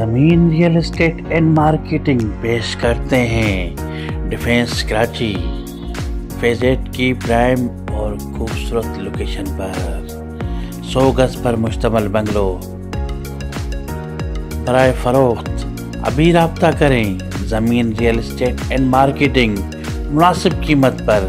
ज़मीन real estate and marketing पेश करते हैं। डिफेंस कराची फ़ेज़ एट की प्राइम और खूबसूरत लोकेशन पर। सौ गज पर मुश्तमल बंगलो बरए फ़रोख्त, अभी रबता करें ज़मीन रियल एस्टेट एंड मार्केटिंग मुनासिब कीमत पर।